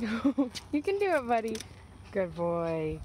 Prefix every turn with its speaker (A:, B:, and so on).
A: you can do it, buddy. Good boy.